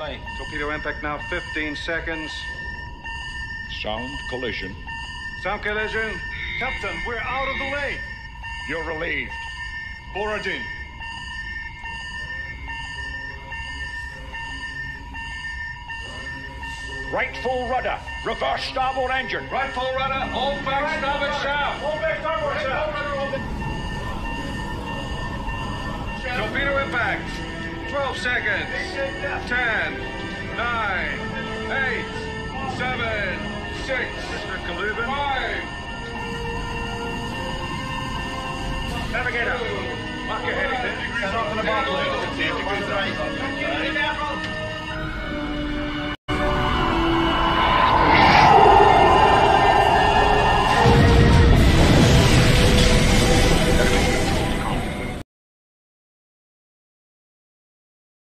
Torpedo impact now 15 seconds. Sound collision. Sound collision. Captain, we're out of the way. You're relieved. Borodin. Right full rudder. Reverse starboard engine. Right full rudder. Hold back starboard shaft. Hold back starboard shaft. Torpedo impact. 12 seconds. 10, 9, 8, 7, 6, Mr. Kalubin. 5. Navigator. Mark your heading. Set off in the bottom.